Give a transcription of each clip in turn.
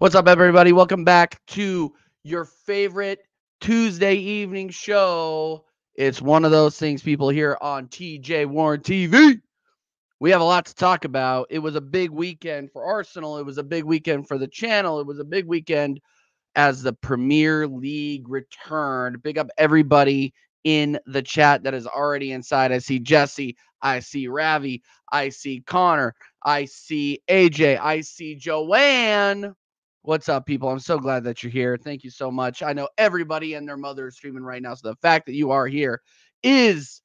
What's up, everybody? Welcome back to your favorite Tuesday evening show. It's one of those things people hear on TJ Warren TV. We have a lot to talk about. It was a big weekend for Arsenal. It was a big weekend for the channel. It was a big weekend as the Premier League returned. Big up everybody in the chat that is already inside. I see Jesse. I see Ravi. I see Conor. I see AJ. I see Joanne. What's up, people? I'm so glad that you're here. Thank you so much. I know everybody and their mother is streaming right now. So the fact that you are here is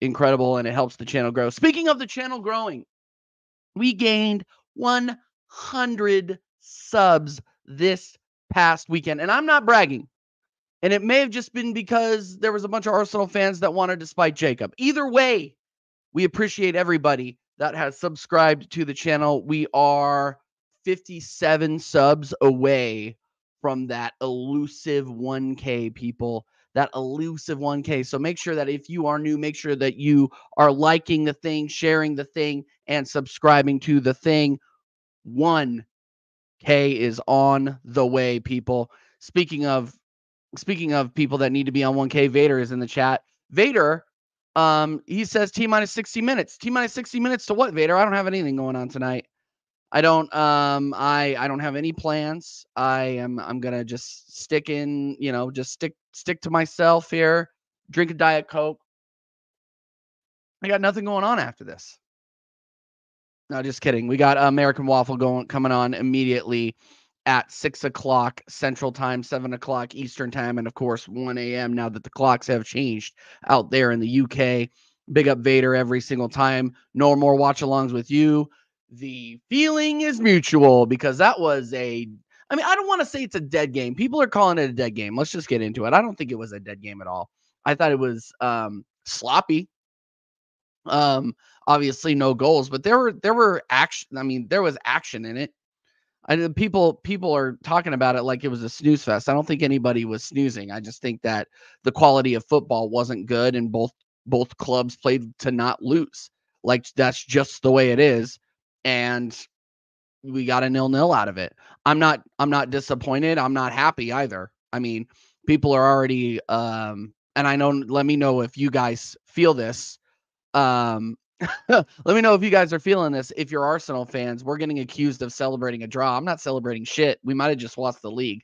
incredible and it helps the channel grow. Speaking of the channel growing, we gained 100 subs this past weekend. And I'm not bragging. And it may have just been because there was a bunch of Arsenal fans that wanted to spite Jacob. Either way, we appreciate everybody that has subscribed to the channel. We are 57 subs away from that elusive 1K people, that elusive 1K. So make sure that if you are new, make sure that you are liking the thing, sharing the thing, and subscribing to the thing. 1K is on the way, people. Speaking of speaking of people that need to be on 1K, Vader is in the chat. Vader um, he says T minus 60 minutes. T minus 60 minutes to what, Vader? I don't have anything going on tonight. I don't um I I don't have any plans. I am I'm gonna just stick in, you know, just stick stick to myself here, drink a Diet Coke. I got nothing going on after this. No, just kidding. We got American Waffle going coming on immediately at six o'clock Central Time, seven o'clock Eastern Time, and of course 1 a.m. now that the clocks have changed out there in the UK. Big up Vader every single time. No more watch alongs with you. The feeling is mutual because that was a I mean, I don't want to say it's a dead game. People are calling it a dead game. Let's just get into it. I don't think it was a dead game at all. I thought it was um sloppy. Um obviously no goals, but there were there were action I mean, there was action in it. I people people are talking about it like it was a snooze fest. I don't think anybody was snoozing. I just think that the quality of football wasn't good and both both clubs played to not lose. Like that's just the way it is. And we got a nil nil out of it. I'm not I'm not disappointed. I'm not happy either. I mean, people are already um and I know let me know if you guys feel this. Um let me know if you guys are feeling this. If you're Arsenal fans, we're getting accused of celebrating a draw. I'm not celebrating shit. We might have just lost the league.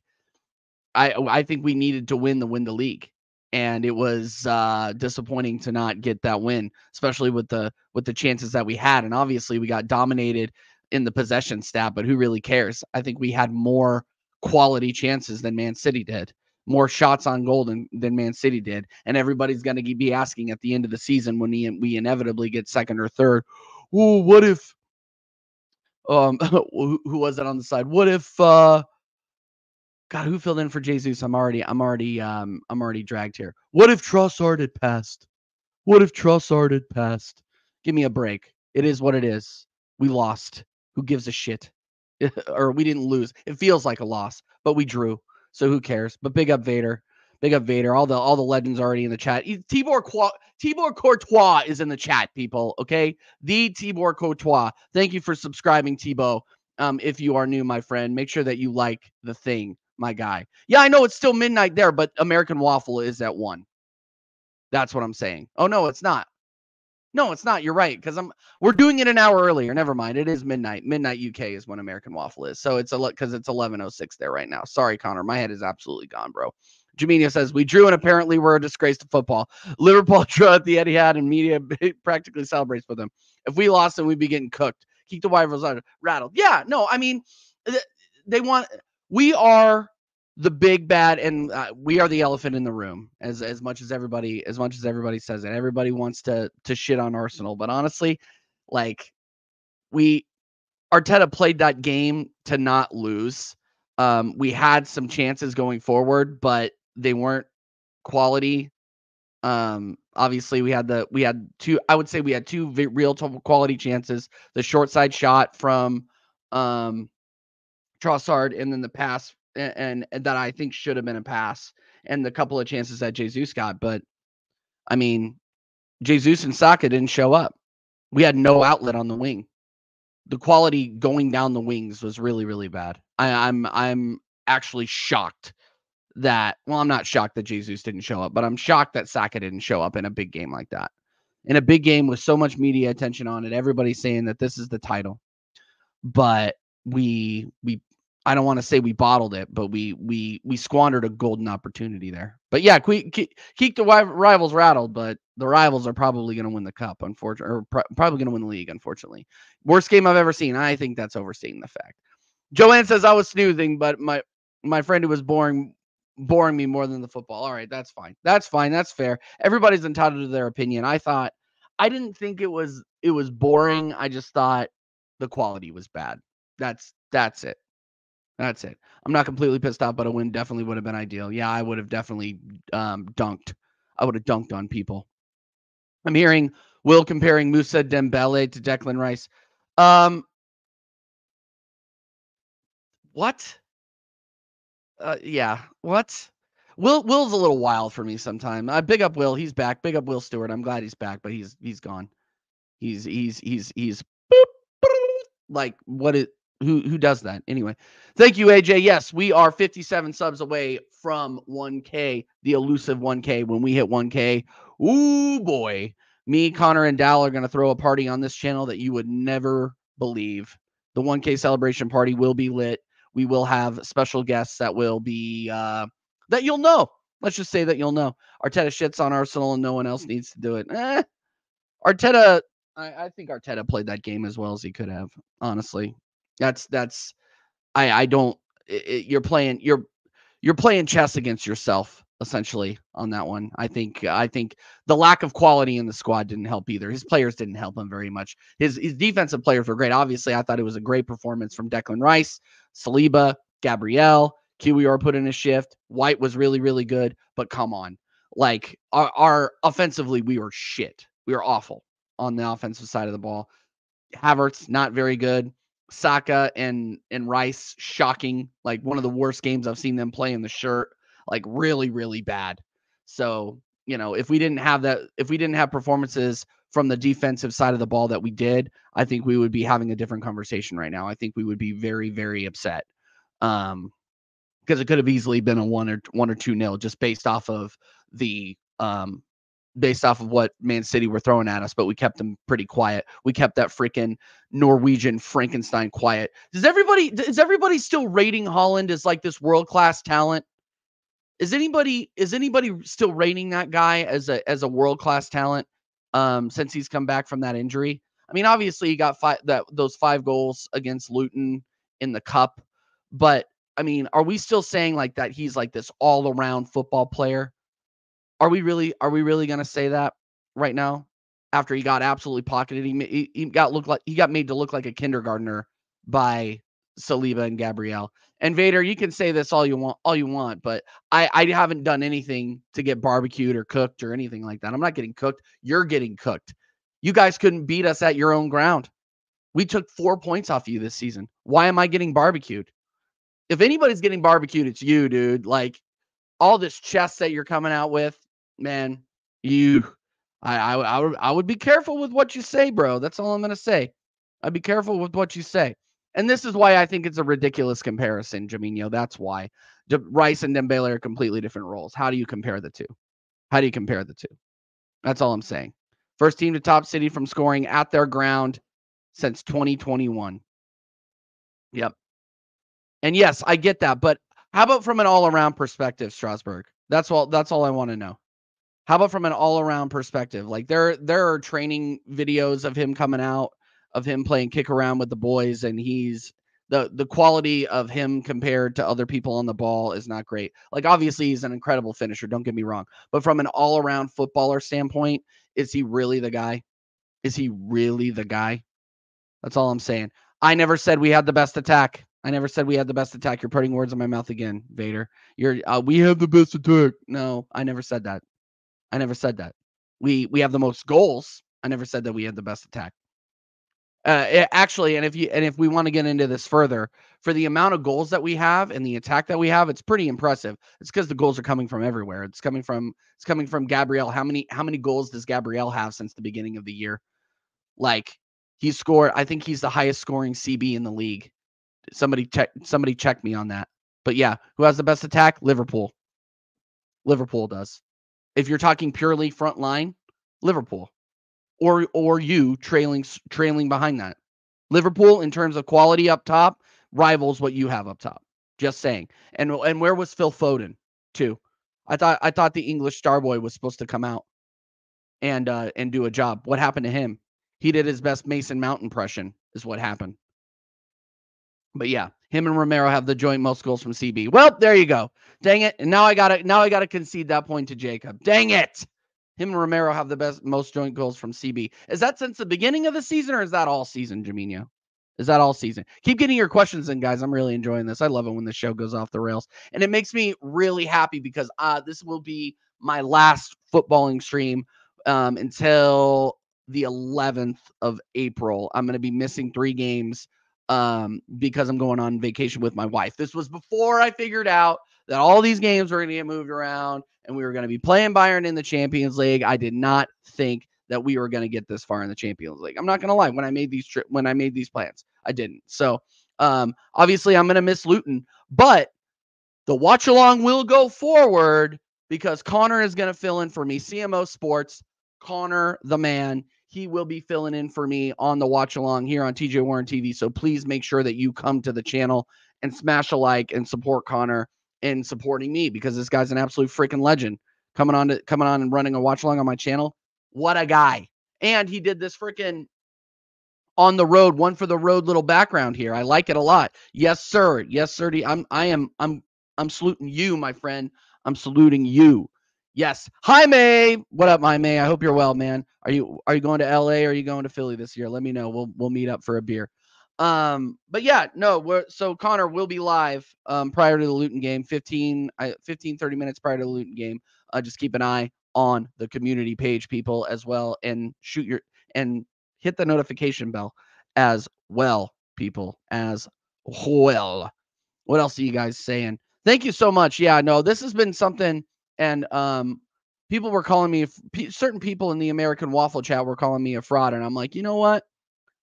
I I think we needed to win the win the league, and it was uh, disappointing to not get that win, especially with the with the chances that we had. And obviously, we got dominated in the possession stat. But who really cares? I think we had more quality chances than Man City did more shots on goal than, than Man City did. And everybody's going to be asking at the end of the season when we, we inevitably get second or third, oh, what if, um, who, who was that on the side? What if, uh, God, who filled in for Jesus? I'm already, I'm already, um, I'm already dragged here. What if Trossard had passed? What if Trossard had passed? Give me a break. It is what it is. We lost. Who gives a shit? or we didn't lose. It feels like a loss, but we drew. So who cares? But big up Vader. Big up Vader. All the all the legends already in the chat. Tibor Qua, Tibor Courtois is in the chat, people. Okay, the Tibor Courtois. Thank you for subscribing, Tebow. Um, if you are new, my friend, make sure that you like the thing, my guy. Yeah, I know it's still midnight there, but American Waffle is at one. That's what I'm saying. Oh no, it's not. No, it's not. You're right because I'm. We're doing it an hour earlier. Never mind. It is midnight. Midnight UK is when American Waffle is. So it's a lot because it's 11:06 there right now. Sorry, Conor. My head is absolutely gone, bro. Jaminho says we drew and apparently we're a disgrace to football. Liverpool drew at the Etihad and media practically celebrates with them. If we lost, then we'd be getting cooked. Keep the rivals rattled. Yeah, no, I mean, they want. We are the big bad and uh, we are the elephant in the room as as much as everybody as much as everybody says it. Everybody wants to to shit on arsenal but honestly like we arteta played that game to not lose. Um we had some chances going forward but they weren't quality. Um obviously we had the we had two i would say we had two real quality chances. The short side shot from um Trossard, and then the pass and, and, that I think should have been a pass, and the couple of chances that Jesus got. But I mean, Jesus and Saka didn't show up. We had no outlet on the wing. The quality going down the wings was really, really bad. I, I'm I'm actually shocked that well, I'm not shocked that Jesus didn't show up, but I'm shocked that Saka didn't show up in a big game like that. In a big game with so much media attention on it, everybody's saying that this is the title. But we we I don't want to say we bottled it, but we we we squandered a golden opportunity there. But yeah, keep, keep the rivals rattled, but the rivals are probably going to win the cup, unfortunately, or pr- probably going to win the league, unfortunately. Worst game I've ever seen. I think that's overstating the fact. Joanne says I was snoozing, but my my friend who was boring boring me more than the football. All right, that's fine. That's fine. That's fair. Everybody's entitled to their opinion. I thought I didn't think it was it was boring. I just thought the quality was bad. That's that's it. That's it. I'm not completely pissed off, but a win definitely would have been ideal. Yeah, I would have definitely um, dunked. I would have dunked on people. I'm hearing Will comparing Musa Dembele to Declan Rice. Um, what? Uh, yeah. What? Will Will's a little wild for me sometime. I big up Will. He's back. Big up Will Stewart. I'm glad he's back, but he's he's gone. He's he's he's he's like what it who who does that anyway. Thank you, AJ. Yes, we are 57 subs away from 1K, the elusive 1K. When we hit 1K, ooh boy, me, Conor, and Dal are gonna throw a party on this channel that you would never believe. The 1K celebration party will be lit we will have special guests that will be uh, that you'll know. Let's just say that you'll know. Arteta shits on Arsenal and no one else needs to do it. Eh, Arteta, I, I think Arteta played that game as well as he could have. Honestly, that's that's I I don't. It, you're playing you're you're playing chess against yourself essentially on that one. I think I think the lack of quality in the squad didn't help either. His players didn't help him very much. His his defensive players were great. Obviously, I thought it was a great performance from Declan Rice, Saliba, Gabriel. Kiwior put in a shift. White was really really good, but come on, like our, our offensively we were shit. We were awful on the offensive side of the ball. Havertz not very good. Saka and and Rice shocking, like one of the worst games I've seen them play in the shirt like really, really bad. So, you know, if we didn't have that, if we didn't have performances from the defensive side of the ball that we did, I think we would be having a different conversation right now. I think we would be very, very upset. Um, because it could have easily been a one or one or two nil just based off of the um based off of what Man City were throwing at us, but we kept them pretty quiet. We kept that freaking Norwegian Frankenstein quiet. Does everybody is everybody still rating Haaland as like this world class talent? Is anybody is anybody still rating that guy as a as a world class talent um, since he's come back from that injury? I mean, obviously he got five that those five goals against Luton in the cup, but I mean, are we still saying like that he's like this all around football player? Are we really are we really gonna say that right now? After he got absolutely pocketed, he, he, got look like he got made to look like a kindergartner by Saliba and Gabriel. And Vader, you can say this all you want, all you want, but I, I haven't done anything to get barbecued or cooked or anything like that. I'm not getting cooked. You're getting cooked. You guys couldn't beat us at your own ground. We took four points off you this season. Why am I getting barbecued? If anybody's getting barbecued, it's you, dude. Like all this chess that you're coming out with, man, you I, I I would I would be careful with what you say, bro. That's all I'm gonna say. I'd be careful with what you say. And this is why I think it's a ridiculous comparison, Jaminho. That's why De- Rice and Dembele are completely different roles. How do you compare the two? How do you compare the two? That's all I'm saying. First team to top City from scoring at their ground since 2021. Yep. And yes, I get that, but how about from an all-around perspective, Strasbourg? That's all that's all I want to know. How about from an all-around perspective? Like there there are training videos of him coming out of him playing kick around with the boys, and he's the the quality of him compared to other people on the ball is not great. Like obviously he's an incredible finisher, don't get me wrong, but from an all-around footballer standpoint, is he really the guy? Is he really the guy? That's all I'm saying. I never said we had the best attack. I never said we had the best attack. You're putting words in my mouth again, Vader. You're uh, we have the best attack. No, I never said that. I never said that. We we have the most goals. I never said that we had the best attack. Uh, it, actually, and if you and if we want to get into this further, for the amount of goals that we have and the attack that we have, it's pretty impressive. It's because the goals are coming from everywhere. It's coming from it's coming from Gabriel. How many how many goals does Gabriel have since the beginning of the year? Like he scored. I think he's the highest scoring CB in the league. Somebody check somebody check me on that. But yeah, who has the best attack? Liverpool. Liverpool does. If you're talking purely front line, Liverpool or or you trailing trailing behind that. Liverpool in terms of quality up top rivals what you have up top. Just saying. And and where was Phil Foden too? I thought I thought the English star boy was supposed to come out and uh and do a job. What happened to him? He did his best Mason Mount impression is what happened. But yeah, him and Romero have the joint most goals from CB. Well, there you go. Dang it. And now I gotta now I gotta concede that point to Jacob. Dang it. Him and Romero have the best most joint goals from CB. Is that since the beginning of the season or is that all season, Jaminho? Is that all season? Keep getting your questions in, guys. I'm really enjoying this. I love it when the show goes off the rails. And it makes me really happy because uh, this will be my last footballing stream um, until the 11th of April. I'm going to be missing three games um, because I'm going on vacation with my wife. This was before I figured out that all these games were going to get moved around and we were going to be playing Bayern in the Champions League. I did not think that we were going to get this far in the Champions League. I'm not going to lie. When I made these tri- when I made these plans, I didn't. So um, obviously, I'm going to miss Luton, but the watch along will go forward because Conor is going to fill in for me. CMO Sports, Conor the man. He will be filling in for me on the watch along here on TJ Warren TV. So please make sure that you come to the channel and smash a like and support Conor in supporting me because this guy's an absolute freaking legend coming on to coming on and running a watch along on my channel. What a guy. And he did this freaking on the road, one for the road little background here. I like it a lot. Yes, sir. Yes, sir. I'm I am I'm I'm saluting you, my friend. I'm saluting you. Yes. Hi May. What up, my May? I hope you're well, man. Are you are you going to LA or are you going to Philly this year? Let me know. We'll we'll meet up for a beer. Um, but yeah, no, we're so Conor will be live um prior to the Luton game, 15, 15, 30 minutes prior to the Luton game. Uh, just keep an eye on the community page, people, as well, and shoot your and hit the notification bell as well, people, as well. What else are you guys saying? Thank you so much. Yeah, no, this has been something, and um, people were calling me certain people in the American Waffle Chat were calling me a fraud, and I'm like, you know what?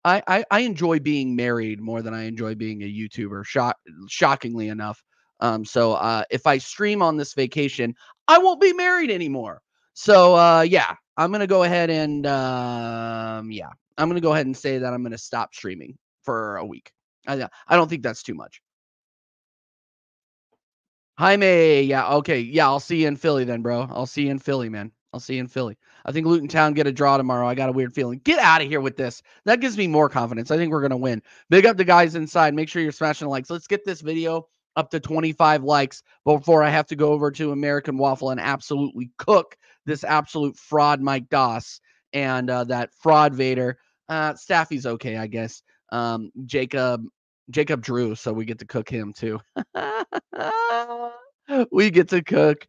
I, I, I enjoy being married more than I enjoy being a YouTuber. Shock, shockingly enough. Um, so uh, if I stream on this vacation, I won't be married anymore. So uh, yeah, I'm gonna go ahead and um, yeah, I'm gonna go ahead and say that I'm gonna stop streaming for a week. I I don't think that's too much. Jaime, yeah, okay, yeah, I'll see you in Philly then, bro. I'll see you in Philly, man. I'll see you in Philly. I think Luton Town get a draw tomorrow. I got a weird feeling. Get out of here with this. That gives me more confidence. I think we're gonna win. Big up the guys inside. Make sure you're smashing likes. Let's get this video up to 25 likes before I have to go over to American Waffle and absolutely cook this absolute fraud Mike Doss and uh, that fraud Vader. Uh, Staffy's okay, I guess. Um, Jacob Jacob Drew, so we get to cook him too. we get to cook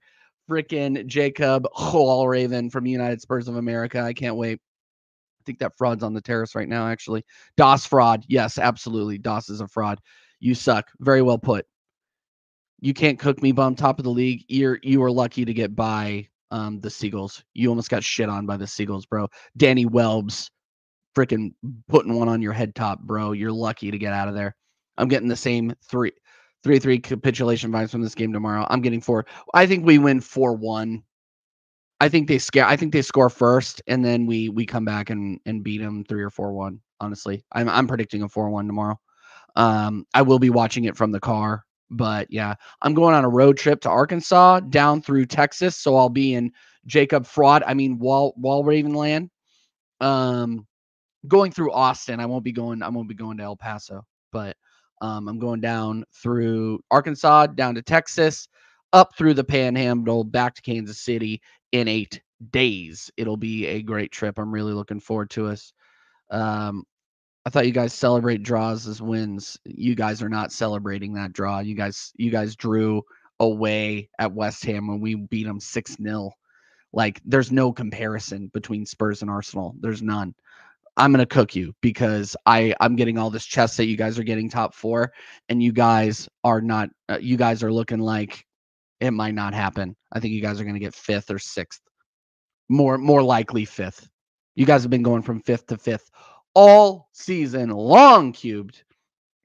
freaking Jacob Hall Raven from United Spurs of America. I can't wait. I think that fraud's on the terrace right now, actually. Doss fraud. Yes, absolutely. Doss is a fraud. You suck. Very well put. You can't cook me bum top of the league. You're you were lucky to get by um, the Seagulls. You almost got shit on by the Seagulls, bro. Danny Welbs freaking putting one on your head top, bro. You're lucky to get out of there. I'm getting the same three three three capitulation vibes from this game tomorrow. I'm getting four. I think we win four one. I think they scare. I think they score first, and then we we come back and and beat them three or four one. Honestly, I'm I'm predicting a four one tomorrow. Um, I will be watching it from the car, but yeah, I'm going on a road trip to Arkansas down through Texas, so I'll be in Jacob Fraud. I mean Wall Wall Ravenland. Um, going through Austin. I won't be going. I won't be going to El Paso, but um, I'm going down through Arkansas, down to Texas, up through the Panhandle, back to Kansas City in eight days. It'll be a great trip. I'm really looking forward to us. Um, I thought you guys celebrate draws as wins. You guys are not celebrating that draw. You guys, you guys drew away at West Ham when we beat them six 0 Like, there's no comparison between Spurs and Arsenal. There's none. I'm gonna cook you because I I'm getting all this chess that you guys are getting top four, and you guys are not. Uh, you guys are looking like it might not happen. I think you guys are gonna get fifth or sixth, more more likely fifth. You guys have been going from fifth to fifth all season long, cubed,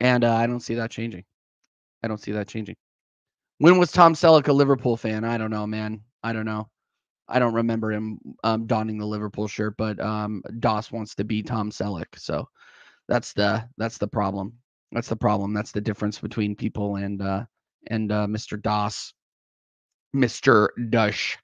and uh, I don't see that changing. I don't see that changing. When was Tom Selleck a Liverpool fan? I don't know, man. I don't know. I don't remember him um, donning the Liverpool shirt, but um, Doss wants to be Tom Selleck, so that's the that's the problem. That's the problem. That's the difference between people and uh, and uh, Mr. Doss, Mr. Dush.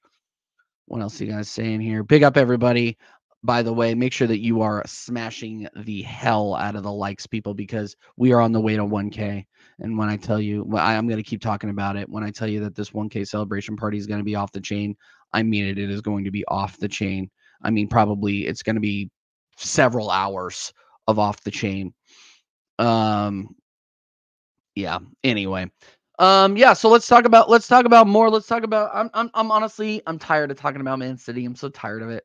What else are you guys saying here? Big up everybody. By the way, make sure that you are smashing the hell out of the likes, people, because we are on the way to 1K. And when I tell you, well, I, am going to keep talking about it. When I tell you that this 1K celebration party is going to be off the chain, I mean it. It is going to be off the chain. I mean, probably it's going to be several hours of off the chain. Um, yeah. Anyway, um, yeah. So let's talk about let's talk about more. Let's talk about. I'm I'm I'm honestly I'm tired of talking about Man City. I'm so tired of it.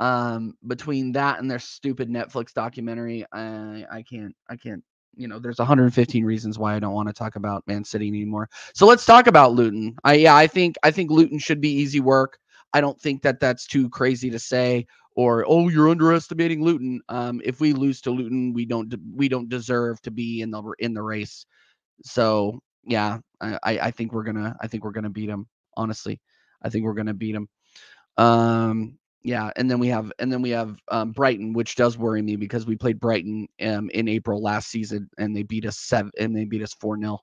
Um, between that and their stupid Netflix documentary, I I can't I can't you know, there's 115 reasons why I don't want to talk about Man City anymore. So let's talk about Luton. I yeah, I think I think Luton should be easy work. I don't think that that's too crazy to say or oh you're underestimating Luton. Um, if we lose to Luton, we don't we don't deserve to be in the in the race. So yeah, I I think we're gonna I think we're gonna beat them. Honestly, I think we're gonna beat them. Um, yeah, and then we have and then we have um, Brighton, which does worry me because we played Brighton um, in April last season and they beat us seven and they beat us four 0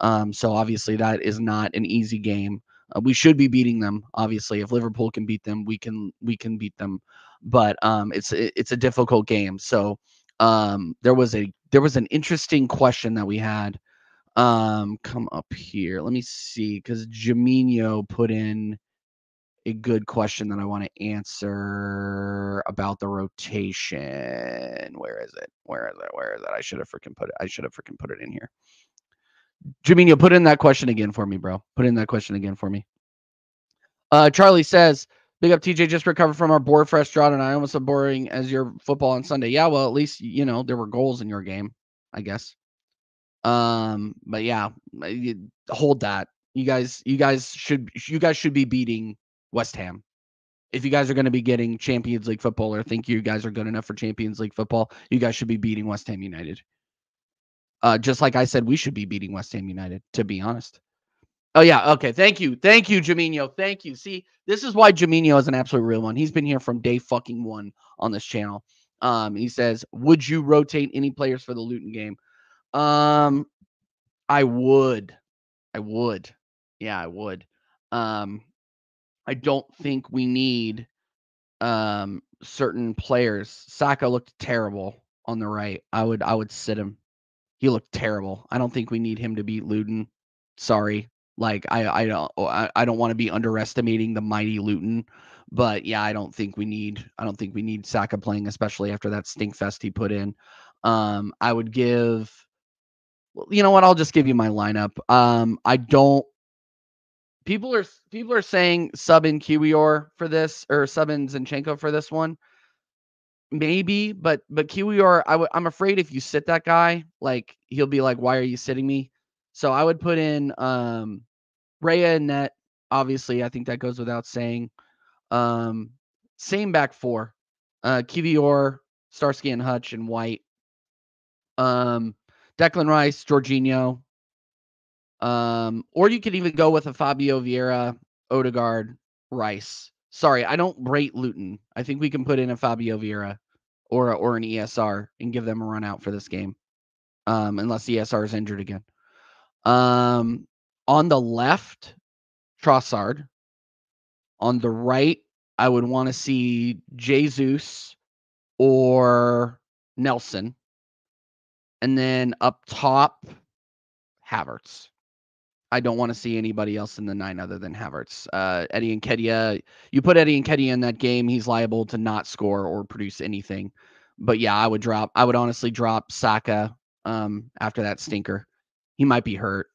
um, So obviously that is not an easy game. Uh, we should be beating them. Obviously, if Liverpool can beat them, we can we can beat them. But um, it's it's a difficult game. So um, there was a there was an interesting question that we had um, come up here. Let me see because Jaminho put in a good question that I want to answer about the rotation. Where is it? Where is it? Where is it? I should have freaking put it. I should have freaking put it in here. Jaminho, put in that question again for me, bro. Put in that question again for me. Uh, Charlie says, "Big up, TJ. Just recovered from our board fresh drought, and I almost as boring as your football on Sunday. Yeah, well, at least you know there were goals in your game, I guess. Um, but yeah, hold that. You guys, you guys should you guys should be beating West Ham. If you guys are going to be getting Champions League football or think you guys are good enough for Champions League football, you guys should be beating West Ham United. Uh, just like I said, we should be beating West Ham United, to be honest. Oh, yeah. Okay. Thank you. Thank you, Jaminho. Thank you. See, this is why Jaminho is an absolute real one. He's been here from day fucking one on this channel. Um, he says, Would you rotate any players for the Luton game? Um, I would. I would. Yeah, I would. Um, I don't think we need um certain players. Saka looked terrible on the right. I would I would sit him. He looked terrible. I don't think we need him to beat Luton. Sorry. Like I I don't oh, I, I don't want to be underestimating the mighty Luton, but yeah, I don't think we need I don't think we need Saka playing, especially after that stink fest he put in. Um, I would give. You know what? I'll just give you my lineup. Um, I don't people are people are saying sub in Kiwior for this or sub in Zinchenko for this one. Maybe, but but Kiwior, I w- I'm afraid if you sit that guy, like he'll be like, "Why are you sitting me?" So I would put in um Raya and net. Obviously, I think that goes without saying. Um, same back four. Uh, Kiwior, Starsky and Hutch, and White. Um, Declan Rice, Jorginho, um, or you could even go with a Fabio Vieira, Odegaard, Rice. Sorry, I don't rate Luton. I think we can put in a Fabio Vieira or a, or an ESR and give them a run out for this game. Um, unless ESR is injured again. Um, on the left, Trossard. On the right, I would want to see Jesus or Nelson. And then up top, Havertz. I don't want to see anybody else in the nine other than Havertz. Uh, Eddie Nketiah, you put Eddie and Nketiah in that game, he's liable to not score or produce anything. But yeah, I would drop. I would honestly drop Saka um, after that stinker. He might be hurt.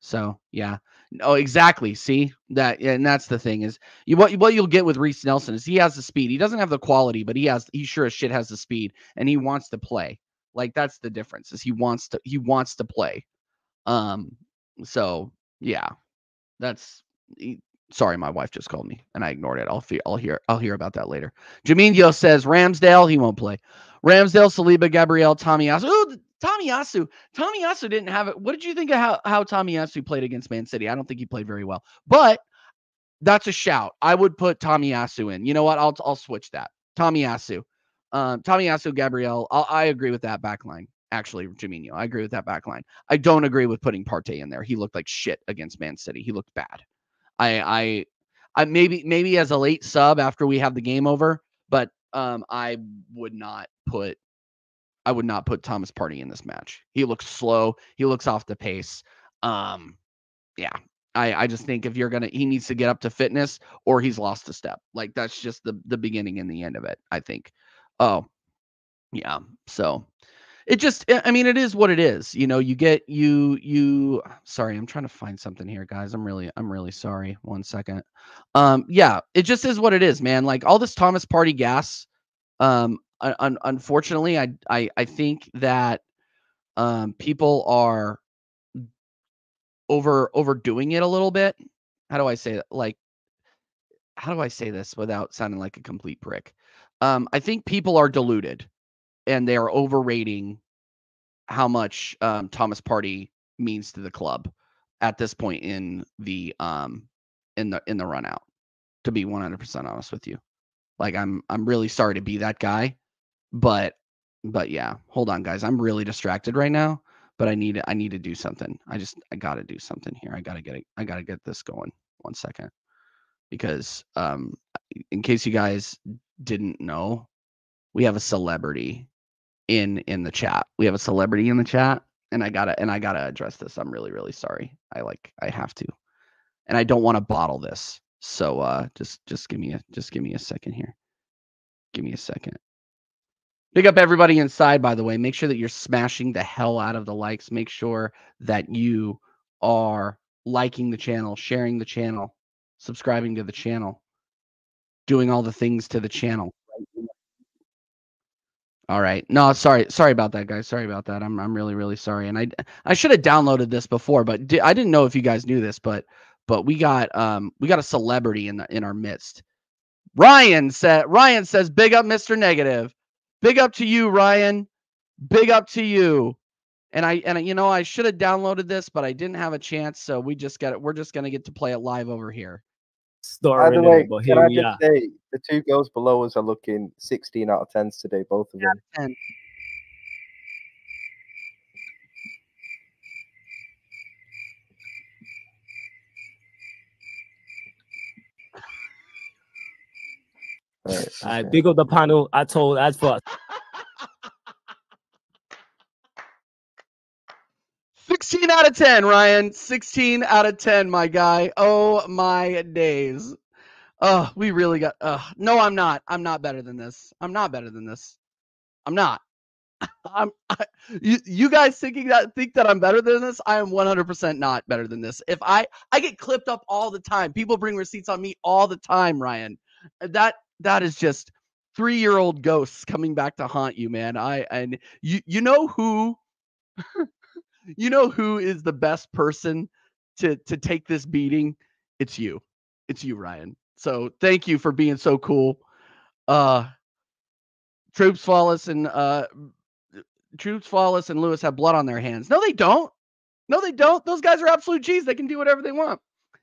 So yeah. Oh, exactly. See that, and that's the thing is you what what you'll get with Reiss Nelson is he has the speed. He doesn't have the quality, but he has he sure as shit has the speed, and he wants to play. Like that's the difference is he wants to he wants to play. Um. So yeah, that's. Sorry, my wife just called me and I ignored it. I'll feel I'll hear I'll hear about that later. Jaminho says Ramsdale he won't play. Ramsdale, Saliba, Gabriel, Tomiyasu. Ooh, Tomiyasu. Tommy Yasu didn't have it. What did you think of how, how Tomiyasu played against Man City? I don't think he played very well, but that's a shout. I would put Tommy Tomiyasu in. You know what? I'll I'll switch that. Tomiyasu. Um, Tomiyasu, Gabriel. I'll, I agree with that back line. Actually, Jaminho. I agree with that back line. I don't agree with putting Partey in there. He looked like shit against Man City. He looked bad. I I I maybe maybe as a late sub after we have the game over, but um I would not put I would not put Thomas Partey in this match. He looks slow. He looks off the pace. Um, yeah, I I just think if you're gonna, he needs to get up to fitness, or he's lost a step. Like that's just the the beginning and the end of it. I think. Oh, yeah. So it just i mean it is what it is you know you get you you sorry i'm trying to find something here guys i'm really i'm really sorry one second um yeah it just is what it is man like all this Thomas Partey gas um un- unfortunately, I, I I think that um, people are over overdoing it a little bit. How do I say that? Like, how do I say this without sounding like a complete prick? Um, I think people are deluded, and they are overrating how much um, Thomas Partey means to the club at this point in the um in the in the run out. To be 100% honest with you, like I'm I'm really sorry to be that guy, but but yeah, hold on guys. I'm really distracted right now, but I need I need to do something. I just I got to do something here. I got to get it I got to get this going. One second. Because um in case you guys didn't know, we have a celebrity in in the chat. We have a celebrity in the chat and I got to and I got to address this. I'm really really sorry. I like I have to. And I don't want to bottle this. So uh just just give me a just give me a second here. Give me a second. Big up everybody inside, by the way. Make sure that you're smashing the hell out of the likes. Make sure that you are liking the channel, sharing the channel, subscribing to the channel, doing all the things to the channel. All right. No, sorry. Sorry about that, guys. Sorry about that. I'm I'm really really sorry. And I I should have downloaded this before, but di- I didn't know if you guys knew this, but but we got um we got a celebrity in the in our midst. Ryan said Ryan says big up Mr. Negative. Big up to you, Ryan. Big up to you. And I and you know I should have downloaded this, but I didn't have a chance, so we just got it. We're just gonna get to play it live over here. By the way, can I just say the two girls below us are looking 16 out of 10s today, both of them. 10. Right. All right, big up the panel. I told as for 16 out of 10, Ryan. 16 out of 10, my guy. Oh my days. Oh, we really got uh no, I'm not. I'm not better than this. I'm not better than this. I'm not. I'm I, you, you guys thinking that think that I'm better than this? I am 100% not better than this. If I I get clipped up all the time. People bring receipts on me all the time, Ryan. That that is just three year old ghosts coming back to haunt you, man. I and you you know who you know who is the best person to to take this beating? It's you. It's you, Ryan. So thank you for being so cool. Uh Troops Flawless and uh Troops Flawless and Lewis have blood on their hands. No, they don't. No, they don't. Those guys are absolute G's. They can do whatever they want.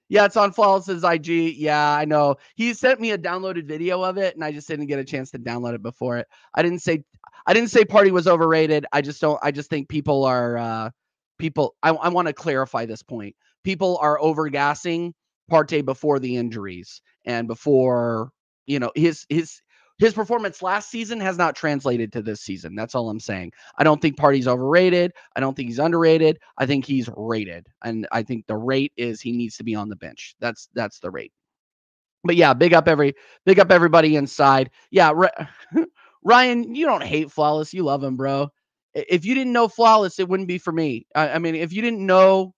Yeah, it's on Flawless's IG. Yeah, I know. He sent me a downloaded video of it, and I just didn't get a chance to download it before it. I didn't say I didn't say Partey was overrated. I just don't. I just think people are uh, people. I, I want to clarify this point. People are overgassing Partey before the injuries and before you know his his his performance last season has not translated to this season. That's all I'm saying. I don't think Partey's overrated. I don't think he's underrated. I think he's rated. And I think the rate is he needs to be on the bench. That's that's the rate. But yeah, big up every big up everybody inside. Yeah, Ryan, you don't hate Flawless. You love him, bro. If you didn't know Flawless, it wouldn't be for me. I, I mean, if you didn't know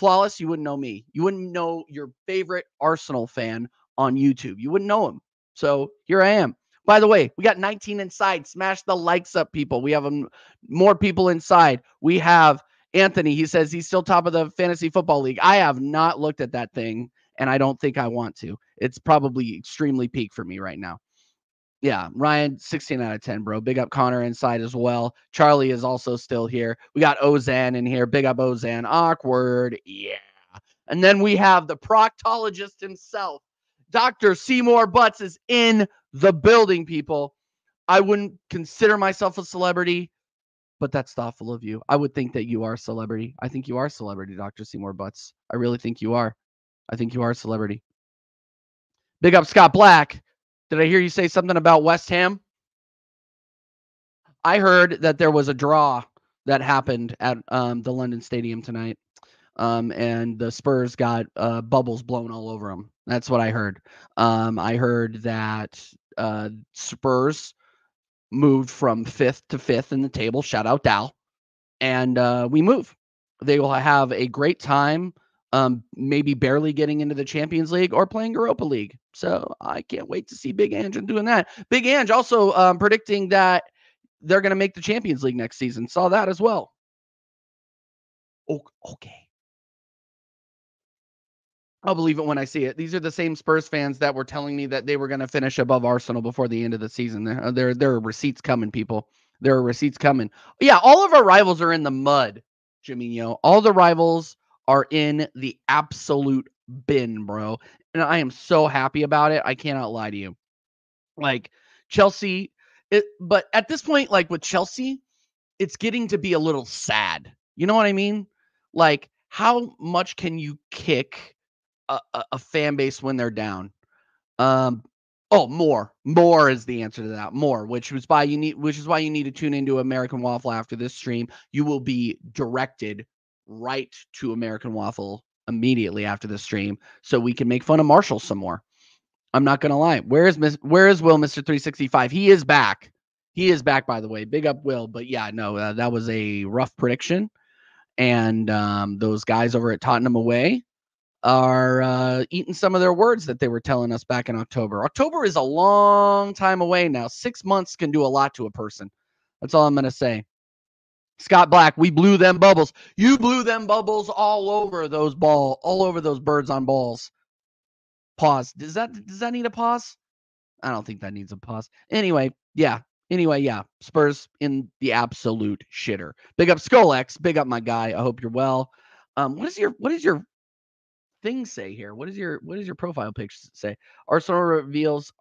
Flawless, you wouldn't know me. You wouldn't know your favorite Arsenal fan on YouTube. You wouldn't know him. So here I am. By the way, we got 19 inside. Smash the likes up, people. We have um, more people inside. We have Anthony. He says he's still top of the fantasy football league. I have not looked at that thing, and I don't think I want to. It's probably extremely peak for me right now. Yeah, Ryan, 16 out of 10, bro. Big up Conor inside as well. Charlie is also still here. We got Ozan in here. Big up Ozan. Awkward. Yeah. And then we have the proctologist himself. Dr. Seymour Butts is in the building, people. I wouldn't consider myself a celebrity, but that's thoughtful of you. I would think that you are a celebrity. I think you are a celebrity, Dr. Seymour Butts. I really think you are. I think you are a celebrity. Big up Scott Black. Did I hear you say something about West Ham? I heard that there was a draw that happened at um, the London Stadium tonight, um, and the Spurs got uh, bubbles blown all over them. That's what I heard. Um, I heard that uh, Spurs moved from fifth to fifth in the table. Shout out Dal, and uh, we move. They will have a great time um, maybe barely getting into the Champions League or playing Europa League. So I can't wait to see Big Ange doing that. Big Ange also um, predicting that they're going to make the Champions League next season. Saw that as well. Okay. I'll believe it when I see it. These are the same Spurs fans that were telling me that they were going to finish above Arsenal before the end of the season. There, there, there are receipts coming, people. There are receipts coming. Yeah, all of our rivals are in the mud, Jaminho. All the rivals are in the absolute bin, bro. And I am so happy about it. I cannot lie to you. Like Chelsea, it, but at this point, like with Chelsea, it's getting to be a little sad. You know what I mean? Like, how much can you kick a, a, a fan base when they're down? Um, Oh, more, more is the answer to that. More, which was why you need, which is why you need to tune into American Waffle after this stream. You will be directed right to American Waffle immediately after the stream so we can make fun of Marshall some more. I'm not gonna lie. Where is Miss Where is Will, Mister 365? He is back. He is back, by the way. Big up, Will. But yeah, no, uh, that was a rough prediction. And um, those guys over at Tottenham away are uh, eating some of their words that they were telling us back in October. October is a long time away now. Six months can do a lot to a person. That's all I'm gonna say. Scott Black, we blew them bubbles. You blew them bubbles all over those ball, all over those birds on balls. Pause. Does that does that need a pause? I don't think that needs a pause. Anyway, yeah. Anyway, yeah. Spurs in the absolute shitter. Big up Skolex. Big up my guy. I hope you're well. Um, what is your what is your thing say here? What is your what is your profile picture say? Arsenal reveals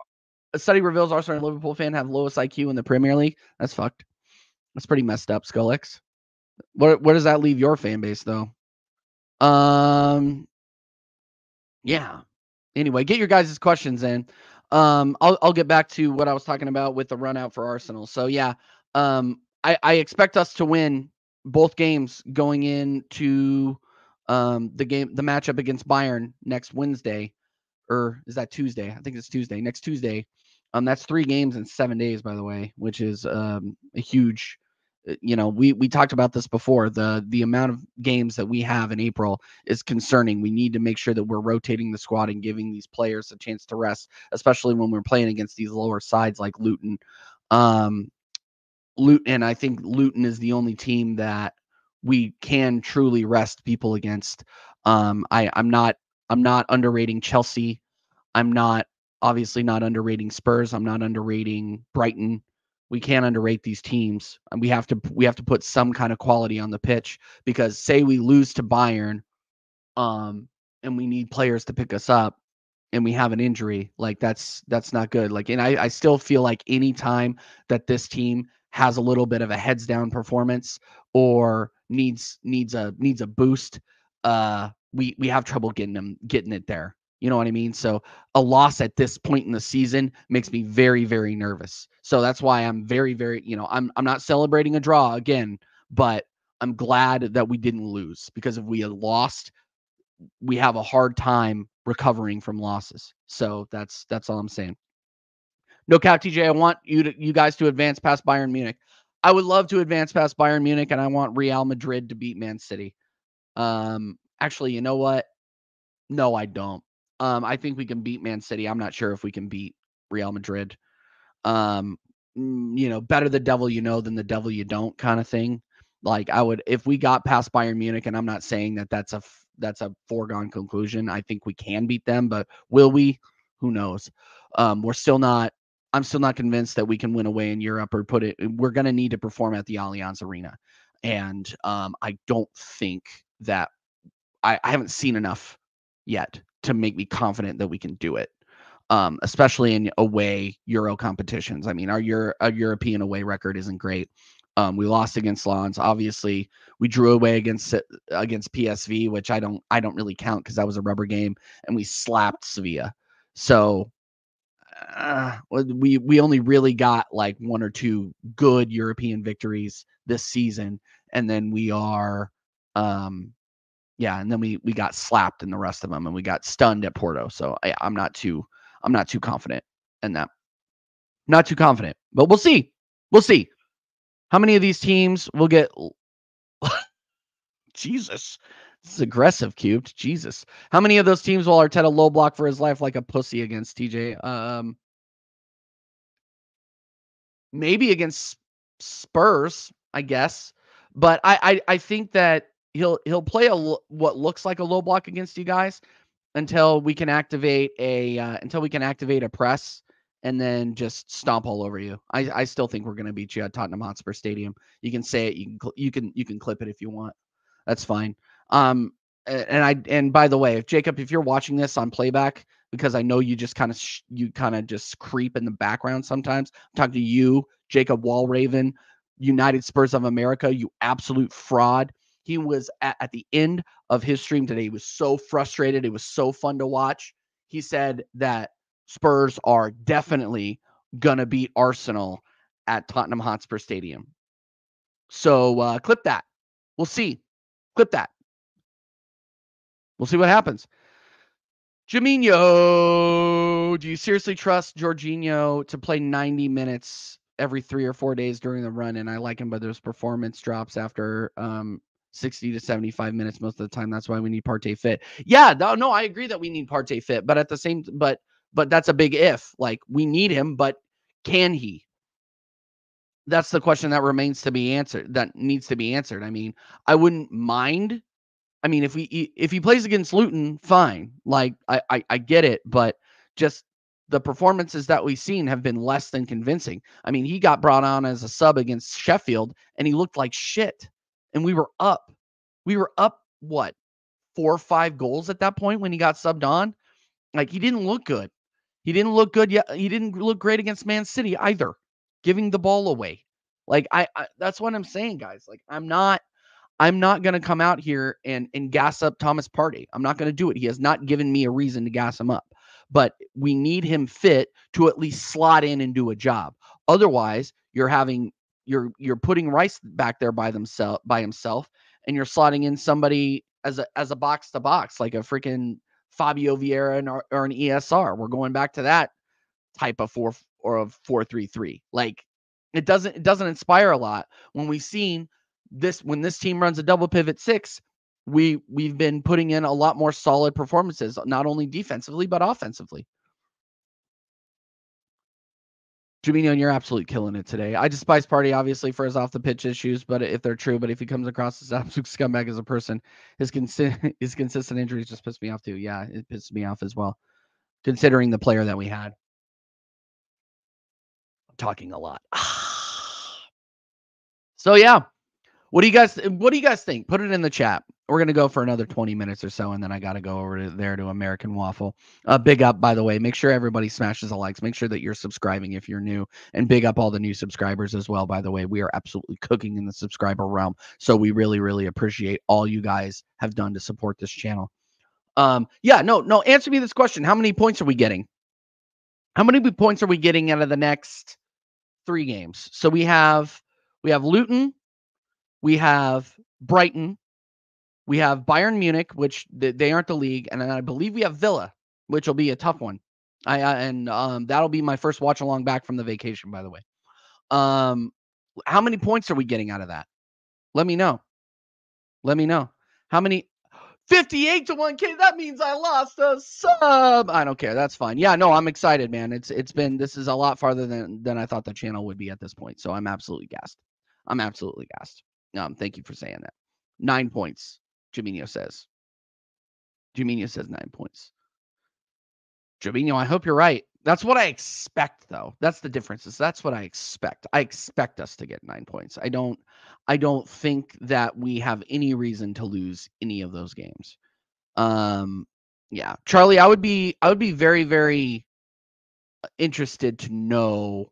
a study reveals Arsenal and Liverpool fan have lowest IQ in the Premier League. That's fucked. That's pretty messed up, Skullix. What where does that leave your fan base though? Um yeah. Anyway, get your guys' questions in. Um I'll I'll get back to what I was talking about with the run out for Arsenal. So yeah, um I, I expect us to win both games going into um the game the matchup against Bayern next Wednesday. Or is that Tuesday? I think it's Tuesday. Next Tuesday. Um, that's three games in seven days, by the way, which is um, a huge. Uh, you know, we we talked about this before. The the amount of games that we have in April is concerning. We need to make sure that we're rotating the squad and giving these players a chance to rest, especially when we're playing against these lower sides like Luton. Um, Luton, and I think Luton is the only team that we can truly rest people against. Um, I I'm not I'm not underrating Chelsea. I'm not obviously not underrating Spurs. I'm not underrating Brighton. We can't underrate these teams. And we have to we have to put some kind of quality on the pitch because say we lose to Bayern um and we need players to pick us up and we have an injury, like that's that's not good. Like and I, I still feel like any time that this team has a little bit of a heads down performance or needs needs a needs a boost, uh we we have trouble getting them getting it there. You know what I mean? So a loss at this point in the season makes me very, very nervous. So that's why I'm very, very, you know, I'm I'm not celebrating a draw again, but I'm glad that we didn't lose because if we had lost, we have a hard time recovering from losses. So that's that's all I'm saying. No cap, TJ. I want you to you guys to advance past Bayern Munich. I would love to advance past Bayern Munich, and I want Real Madrid to beat Man City. Um, Actually, you know what? No, I don't. Um, I think we can beat Man City. I'm not sure if we can beat Real Madrid. Um, mm, you know, better the devil you know than the devil you don't kind of thing. Like I would, if we got past Bayern Munich, and I'm not saying that that's a that's a foregone conclusion. I think we can beat them, but will we? Who knows? Um, we're still not. I'm still not convinced that we can win away in Europe or put it. We're going to need to perform at the Allianz Arena, and um, I don't think that I, I haven't seen enough yet to make me confident that we can do it. Um, especially in away Euro competitions. I mean, our Euro, our European away record isn't great. Um, we lost against Lens. Obviously, we drew away against against PSV, which I don't I don't really count because that was a rubber game, and we slapped Sevilla. So uh, we we only really got like one or two good European victories this season, and then we are, um, yeah, and then we we got slapped in the rest of them, and we got stunned at Porto. So I, I'm not too I'm not too confident in that. Not too confident, but we'll see. We'll see. How many of these teams will get? Jesus, this is aggressive, cubed. Jesus, how many of those teams will Arteta low block for his life like a pussy against TJ? Um, maybe against Spurs, I guess. But I, I, I think that he'll he'll play a what looks like a low block against you guys until we can activate a uh, until we can activate a press and then just stomp all over you. I, I still think we're going to beat you at Tottenham Hotspur Stadium. You can say it. You can you can you can clip it if you want. That's fine. Um, and I and by the way, if Jacob, if you're watching this on playback, because I know you just kind of sh- you kind of just creep in the background sometimes. I'm talking to you, Jacob Wallraven, United Spurs of America, you absolute fraud. He was at, at the end of his stream today. He was so frustrated. It was so fun to watch. He said that Spurs are definitely gonna beat Arsenal at Tottenham Hotspur Stadium. So uh, clip that. We'll see. Clip that. We'll see what happens. Jaminho, do you seriously trust Jorginho to play 90 minutes every three or four days during the run? And I like him, but those performance drops after um, 60 to 75 minutes most of the time. That's why we need Partey fit. Yeah, no, no, I agree that we need Partey fit, but at the same, but but that's a big if. Like we need him, but can he? That's the question that remains to be answered. That needs to be answered. I mean, I wouldn't mind I mean, if we if he plays against Luton, fine. Like I, I I get it, but just the performances that we've seen have been less than convincing. I mean, he got brought on as a sub against Sheffield and he looked like shit. And we were up. We were up what? Four or five goals at that point when he got subbed on. Like he didn't look good. He didn't look good yet. He didn't look great against Man City either, giving the ball away. Like I, I that's what I'm saying, guys. Like I'm not I'm not going to come out here and and gas up Thomas Partey. I'm not going to do it. He has not given me a reason to gas him up. But we need him fit to at least slot in and do a job. Otherwise, you're having you're you're putting Rice back there by themself by himself and you're slotting in somebody as a as a box to box like a freaking Fabio Vieira or, or an ESR. We're going back to that type of four or of four three three. Like it doesn't it doesn't inspire a lot when we've seen this when this team runs a double pivot six, we we've been putting in a lot more solid performances, not only defensively but offensively. Jaminho, you're absolutely killing it today. I despise Partey, obviously for his off the pitch issues, but if they're true, but if he comes across as absolute scumbag as a person, his consi- his consistent injuries just piss me off too. Yeah, it pisses me off as well, considering the player that we had. I'm talking a lot. so yeah, what do you guys what do you guys think? Put it in the chat. We're gonna go for another 20 minutes or so, and then I gotta go over to there to American Waffle. Uh big up by the way. Make sure everybody smashes the likes. Make sure that you're subscribing if you're new, and big up all the new subscribers as well. By the way, we are absolutely cooking in the subscriber realm. So we really, really appreciate all you guys have done to support this channel. Um, yeah, no, no, answer me this question. How many points are we getting? How many points are we getting out of the next three games? So we have we have Luton, we have Brighton, we have Bayern Munich, which they aren't the league, and I believe we have Villa, which will be a tough one. I, I and um, that'll be my first watch along back from the vacation, by the way. Um, how many points are we getting out of that? Let me know. Let me know. How many? 58 to 1K. That means I lost a sub. I don't care. That's fine. Yeah, no, I'm excited, man. It's it's been this is a lot farther than than I thought the channel would be at this point. So I'm absolutely gassed. I'm absolutely gassed. Um, thank you for saying that. Nine points, Jaminho says. Jaminho says nine points. Jaminho, I hope you're right. That's what I expect, though. That's the difference. Is that's what I expect. I expect us to get nine points. I don't. I don't think that we have any reason to lose any of those games. Um, yeah, Charlie, I would be. I would be very, very interested to know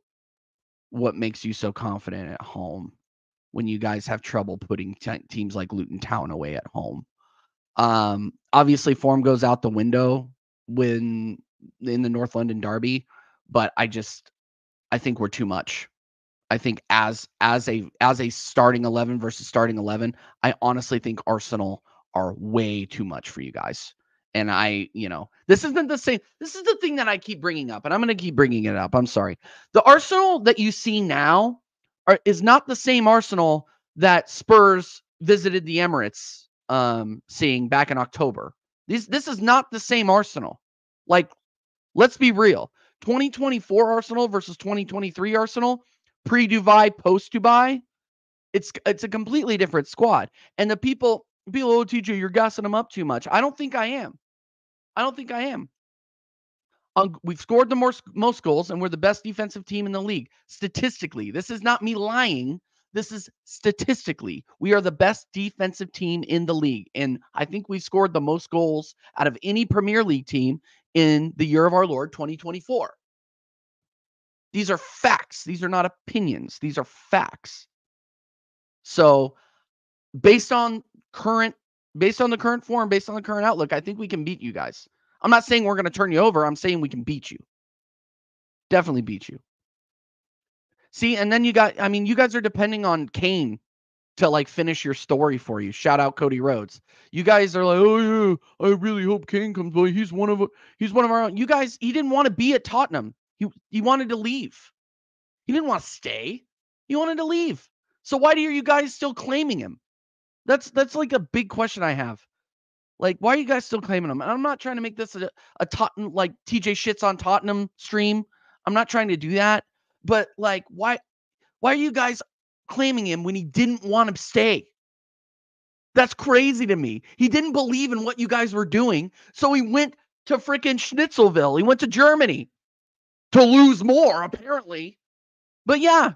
what makes you so confident at home when you guys have trouble putting teams like Luton Town away at home. Um, obviously, form goes out the window when in the North London Derby, but I just I think we're too much. I think as as a as a starting 11 versus starting 11, I honestly think Arsenal are way too much for you guys. And I, you know, this isn't the same. This is the thing that I keep bringing up, and I'm going to keep bringing it up. I'm sorry. The Arsenal that you see now are, is not the same Arsenal that Spurs visited the Emirates um, seeing back in October. This this is not the same Arsenal. Like Let's be real. 2024 Arsenal versus 2023 Arsenal, pre Dubai, post Dubai, it's it's a completely different squad. And the people, people, oh TJ, you're gassing them up too much. I don't think I am. I don't think I am. We've scored the most most goals, and we're the best defensive team in the league statistically. This is not me lying. This is statistically, we are the best defensive team in the league. And I think we scored the most goals out of any Premier League team in the year of our Lord 2024. These are facts. These are not opinions. These are facts. So, based on current based on the current form, based on the current outlook, I think we can beat you guys. I'm not saying we're going to turn you over. I'm saying we can beat you. Definitely beat you. See, and then you got I mean, you guys are depending on Kane to like finish your story for you. Shout out Cody Rhodes. You guys are like, oh yeah, I really hope Kane comes by. He's one of he's one of our own. You guys, he didn't want to be at Tottenham. He he wanted to leave. He didn't want to stay. He wanted to leave. So why are you guys still claiming him? That's that's like a big question I have. Like, why are you guys still claiming him? And I'm not trying to make this a, a Tottenham like TJ shits on Tottenham stream. I'm not trying to do that. But like, why why are you guys claiming him when he didn't want to stay. That's crazy to me. He didn't believe in what you guys were doing. So he went to freaking Schnitzelville. He went to Germany to lose more, apparently. But yeah,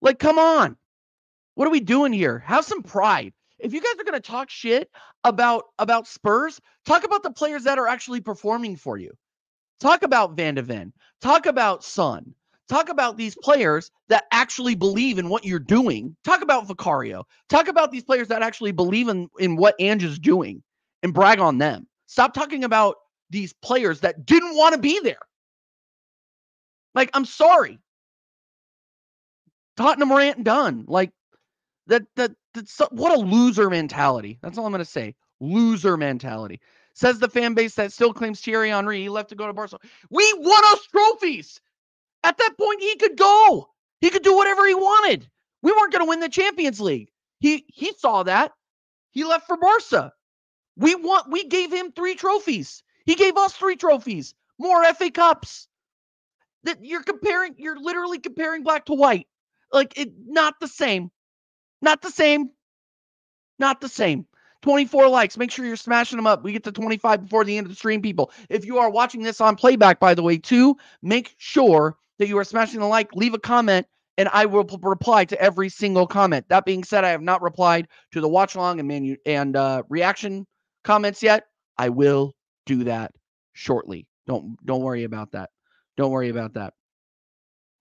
like, come on. What are we doing here? Have some pride. If you guys are going to talk shit about about Spurs, talk about the players that are actually performing for you. Talk about Van de Ven. Talk about Son. Talk about these players that actually believe in what you're doing. Talk about Vicario. Talk about these players that actually believe in, in what Ange is doing and brag on them. Stop talking about these players that didn't want to be there. Like, I'm sorry. Tottenham rant done. Like that that that's what a loser mentality. That's all I'm gonna say. Loser mentality. Says the fan base that still claims Thierry Henry. He left to go to Barcelona. We won us trophies. At that point, he could go. He could do whatever he wanted. We weren't going to win the Champions League. He he saw that. He left for Barca. We want we gave him three trophies. He gave us three trophies. More FA Cups. That you're comparing, you're literally comparing black to white. Like it not the same. Not the same. Not the same. 24 likes. Make sure you're smashing them up. We get to 25 before the end of the stream, people. If you are watching this on playback, by the way, too, make sure that you are smashing the like, leave a comment, and I will p- reply to every single comment. That being said, I have not replied to the watch long and manu- and uh, reaction comments yet. I will do that shortly. Don't don't worry about that. Don't worry about that.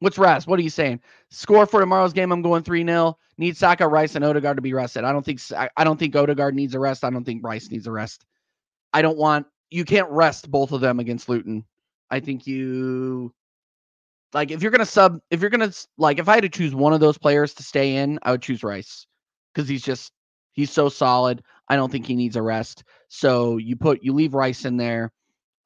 What's Ras? What are you saying? Score for tomorrow's game. I'm going 3 0. Need Saka, Rice, and Odegaard to be rested. I don't think I don't think Odegaard needs a rest. I don't think Rice needs a rest. I don't want you can't rest both of them against Luton. I think you like if you're gonna sub, if you're gonna like, if I had to choose one of those players to stay in, I would choose Rice because he's just he's so solid. I don't think he needs a rest. So you put you leave Rice in there.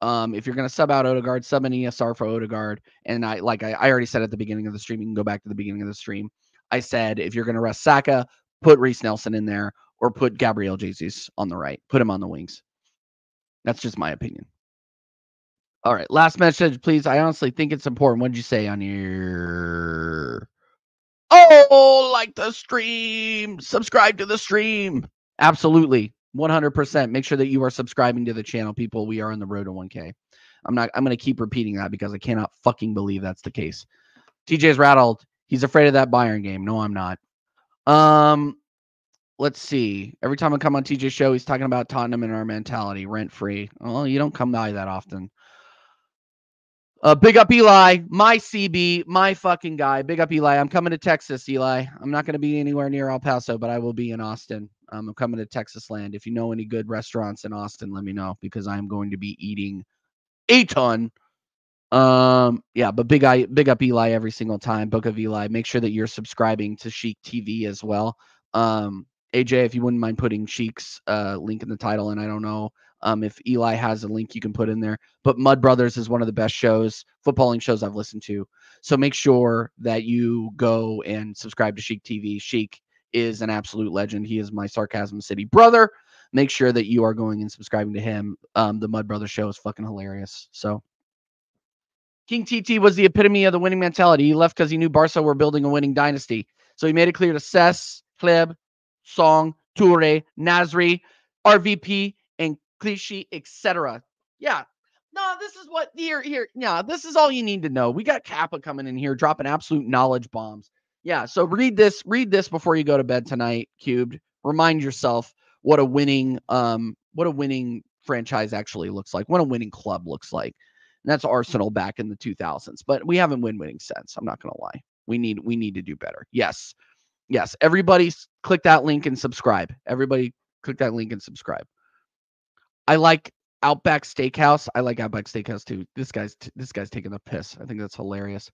Um, if you're gonna sub out Odegaard, sub an ESR for Odegaard. And I like I, I already said at the beginning of the stream, you can go back to the beginning of the stream. I said if you're gonna rest Saka, put Reiss Nelson in there or put Gabriel Jesus on the right. Put him on the wings. That's just my opinion. All right, last message, please. I honestly think it's important. What did you say on your? Oh, like the stream, subscribe to the stream. Absolutely, one hundred percent. Make sure that you are subscribing to the channel, people. We are on the road to one K. I'm not. I'm going to keep repeating that because I cannot fucking believe that's the case. TJ's rattled. He's afraid of that Bayern game. No, I'm not. Um, let's see. Every time I come on TJ's show, he's talking about Tottenham and our mentality, rent free. Well, you don't come by that often. Uh, big up Eli, my CB, my fucking guy. Big up Eli. I'm coming to Texas, Eli. I'm not going to be anywhere near El Paso, but I will be in Austin. Um, I'm coming to Texas land. If you know any good restaurants in Austin, let me know because I'm going to be eating a ton. Um, yeah, but big I big up Eli every single time. Book of Eli. Make sure that you're subscribing to Sheik TV as well. Um, AJ, if you wouldn't mind putting Sheik's uh link in the title, and I don't know um, if Eli has a link you can put in there. But Mud Brothers is one of the best shows, footballing shows I've listened to. So make sure that you go and subscribe to Sheik TV. Sheik is an absolute legend. He is my Sarcasm City brother. Make sure that you are going and subscribing to him. Um, the Mud Brothers show is fucking hilarious. So King TT was the epitome of the winning mentality. He left because he knew Barca were building a winning dynasty. So he made it clear to Cesc, Hleb, Song, Toure, Nasri, RVP, and Clichy, etc. Yeah. No, this is what here here. Yeah, this is all you need to know. We got Kappa coming in here dropping absolute knowledge bombs. Yeah, so read this, read this before you go to bed tonight, cubed. Remind yourself what a winning um what a winning franchise actually looks like, what a winning club looks like. And that's Arsenal back in the 2000s. But we haven't win winning since. I'm not going to lie. We need we need to do better. Yes. Yes, everybody click that link and subscribe. Everybody click that link and subscribe. I like Outback Steakhouse. I like Outback Steakhouse too. This guy's t- this guy's taking the piss. I think that's hilarious.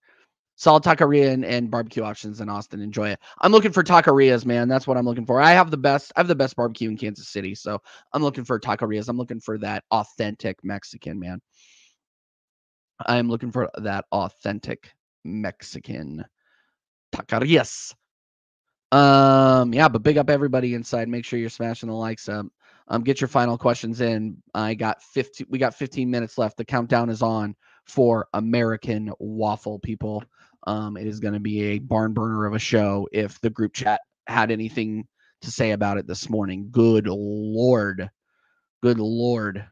Solid taqueria and, and barbecue options in Austin. Enjoy it. I'm looking for taquerias, man. That's what I'm looking for. I have the best. I have the best barbecue in Kansas City, so I'm looking for taquerias. I'm looking for that authentic Mexican, man. I'm looking for that authentic Mexican taquerias. Um, yeah, but big up everybody inside. Make sure you're smashing the likes up. Um, get your final questions in. I got 15. We got 15 minutes left. The countdown is on for American Waffle people. Um, it is going to be a barn burner of a show. If the group chat had anything to say about it this morning, good lord, good lord.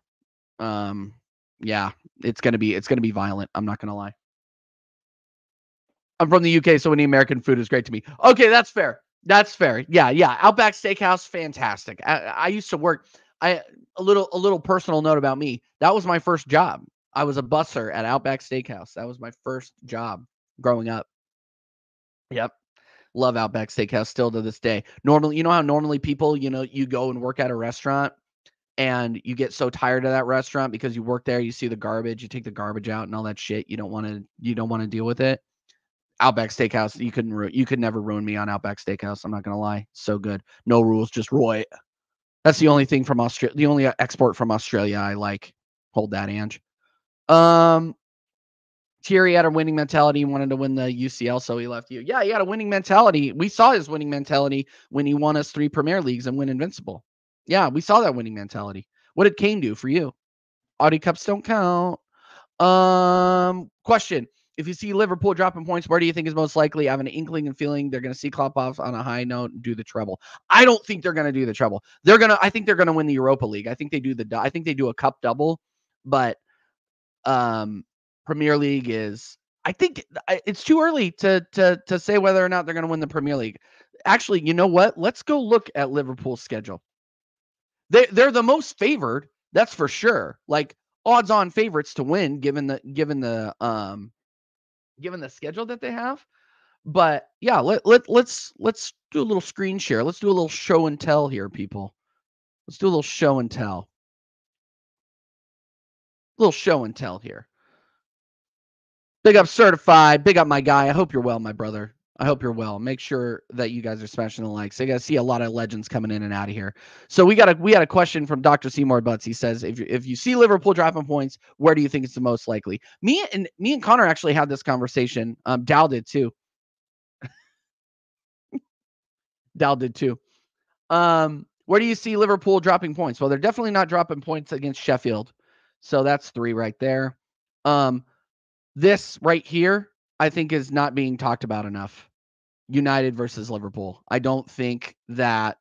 Um, yeah, it's gonna be it's gonna be violent. I'm not gonna lie. I'm from the UK, so any American food is great to me. Okay, that's fair. That's fair. Yeah, yeah. Outback Steakhouse, fantastic. I, I used to work. I a little a little personal note about me. That was my first job. I was a busser at Outback Steakhouse. That was my first job growing up. Yep. Love Outback Steakhouse still to this day. Normally, you know how normally people, you know, you go and work at a restaurant and you get so tired of that restaurant because you work there, you see the garbage, you take the garbage out and all that shit. You don't want to you don't want to deal with it. Outback Steakhouse, you couldn't you could never ruin me on Outback Steakhouse. I'm not gonna lie, so good. No rules, just Roy. That's the only thing from Australia. The only uh, export from Australia I like. Hold that, Ange. Um, Thierry had a winning mentality. He wanted to win the UCL, so he left you. Yeah, he had a winning mentality. We saw his winning mentality when he won us three Premier Leagues and win Invincible. Yeah, we saw that winning mentality. What did Kane do for you? Audi Cups don't count. Um, question: If you see Liverpool dropping points, where do you think is most likely? I have an inkling and feeling they're going to see Klopp off on a high note and do the treble. I don't think they're going to do the treble. They're gonna. I think they're going to win the Europa League. I think they do the. I think they do a cup double, but um, Premier League is. I think it's too early to to to say whether or not they're going to win the Premier League. Actually, you know what? Let's go look at Liverpool's schedule. They they're the most favored, that's for sure. Like odds on favorites to win given the given the um given the schedule that they have. But yeah, let, let let's let's do a little screen share. Let's do a little show and tell here, people. Let's do a little show and tell. A little show and tell here. Big up certified. Big up my guy. I hope you're well, my brother. I hope you're well. Make sure that you guys are smashing the likes. I got to see a lot of legends coming in and out of here. So we got a we got a question from Dr. Seymour Butts. He says, if you, if you see Liverpool dropping points, where do you think it's the most likely? Me and me and Conor actually had this conversation. Um, Dal did too. Dal did too. Um, where do you see Liverpool dropping points? Well, they're definitely not dropping points against Sheffield. So that's three right there. Um, this right here, I think, is not being talked about enough. United versus Liverpool. I don't think that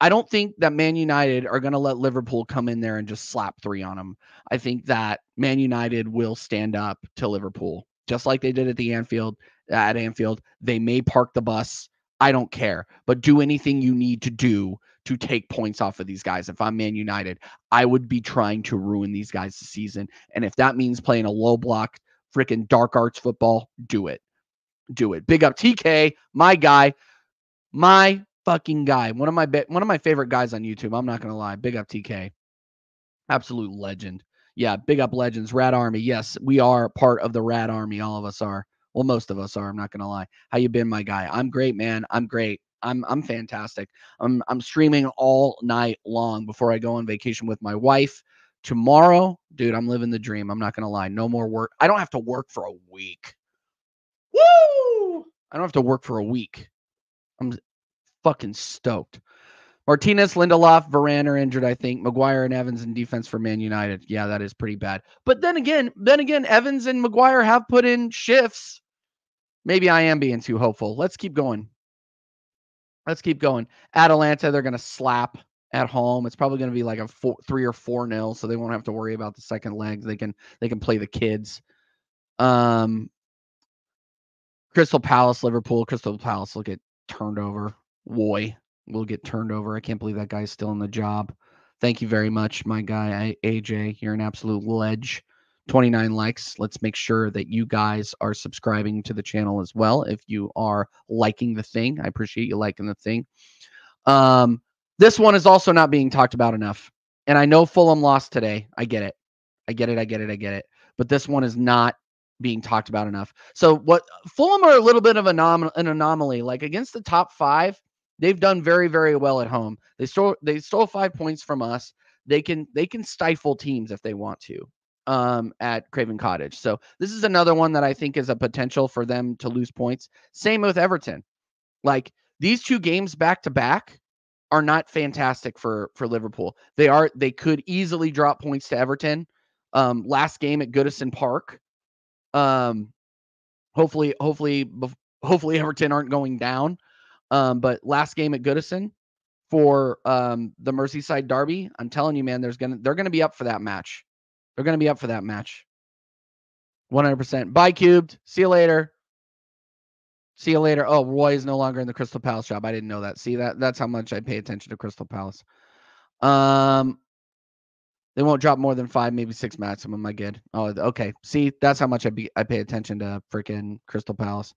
I don't think that Man United are going to let Liverpool come in there and just slap three on them. I think that Man United will stand up to Liverpool just like they did at the Anfield at Anfield. They may park the bus. I don't care, but do anything you need to do to take points off of these guys. If I'm Man United, I would be trying to ruin these guys this season. And if that means playing a low block, freaking dark arts football, do it. Do it. Big up TK, my guy, my fucking guy. One of my be- one of my favorite guys on YouTube. I'm not gonna lie. Big up TK, absolute legend. Yeah, big up legends. Rat Army. Yes, we are part of the Rat Army. All of us are. Well, most of us are. I'm not gonna lie. How you been, my guy? I'm great, man. I'm great. I'm I'm fantastic. I'm I'm streaming all night long before I go on vacation with my wife. Tomorrow, dude, I'm living the dream. I'm not gonna lie. No more work. I don't have to work for a week. Woo! I don't have to work for a week. I'm fucking stoked. Martinez, Lindelof, Varane are injured, I think. Maguire and Evans in defense for Man United. Yeah, that is pretty bad. But then again, then again, Evans and Maguire have put in shifts. Maybe I am being too hopeful. Let's keep going. Let's keep going. Atalanta, they're going to slap at home. It's probably going to be like a four, three or four nil, so they won't have to worry about the second leg. They can they can play the kids. Um, Crystal Palace, Liverpool. Crystal Palace will get turned over. Woy will get turned over. I can't believe that guy's still in the job. Thank you very much, my guy AJ. You're an absolute ledge. 29 likes. Let's make sure that you guys are subscribing to the channel as well. If you are liking the thing, I appreciate you liking the thing. Um, this one is also not being talked about enough. And I know Fulham lost today. I get it. I get it. I get it. I get it. But this one is not being talked about enough. So what Fulham are a little bit of an anomaly. Like against the top five, they've done very, very well at home. They stole they stole five points from us. They can they can stifle teams if they want to um, at Craven Cottage. So this is another one that I think is a potential for them to lose points. Same with Everton. Like these two games back to back are not fantastic for for Liverpool. They are they could easily drop points to Everton. Um, last game at Goodison Park. Um, hopefully, hopefully, hopefully Everton aren't going down. Um, but last game at Goodison for um the Merseyside Derby, I'm telling you, man, there's gonna they're gonna be up for that match. They're to be up for that match. 100%. Bye, Cubed. See you later. See you later. Oh, Roy is no longer in the Crystal Palace job. I didn't know that. See that? That's how much I pay attention to Crystal Palace. Um, they won't drop more than five, maybe six maximum. I get. Oh, okay. See, that's how much I be I pay attention to freaking Crystal Palace.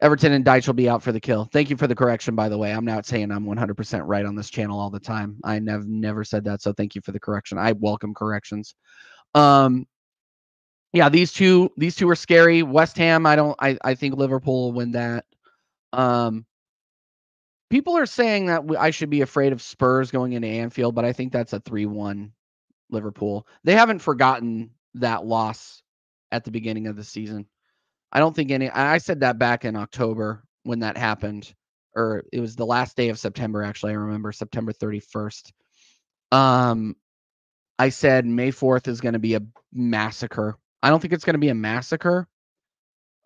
Everton and Dyche will be out for the kill. Thank you for the correction, by the way. I'm not saying I'm 100% right on this channel all the time. I never never said that, so thank you for the correction. I welcome corrections. Um, yeah, these two these two are scary. West Ham, I don't. I I think Liverpool will win that. Um, people are saying that I should be afraid of Spurs going into Anfield, but I think that's a three-one Liverpool. They haven't forgotten that loss at the beginning of the season. I don't think any. I said that back in October when that happened, or it was the last day of September. Actually, I remember September 31st. Um, I said May 4th is going to be a massacre. I don't think it's going to be a massacre.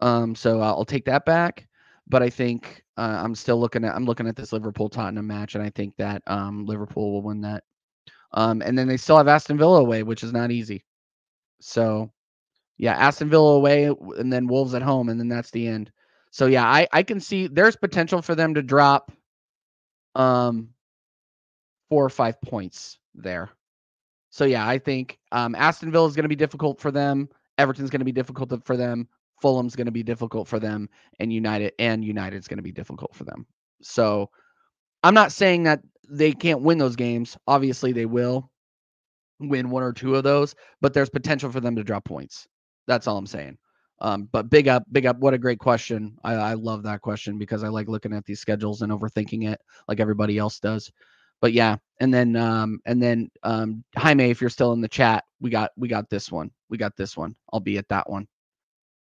Um, so I'll take that back. But I think uh, I'm still looking at I'm looking at this Liverpool Tottenham match, and I think that um, Liverpool will win that. Um, and then they still have Aston Villa away, which is not easy. So yeah, Aston Villa away and then Wolves at home, and then that's the end. So yeah, I I can see there's potential for them to drop um four or five points there. So yeah, I think um Aston Villa is going to be difficult for them. Everton's going to be difficult for them. Fulham's going to be difficult for them, and United and United's going to be difficult for them. So I'm not saying that they can't win those games. Obviously, they will win one or two of those, but there's potential for them to drop points. That's all I'm saying. Um, but big up, big up. What a great question. I, I love that question because I like looking at these schedules and overthinking it like everybody else does. But yeah, and then um, and then um, Jaime, if you're still in the chat, we got we got this one. We got this one. I'll be at that one.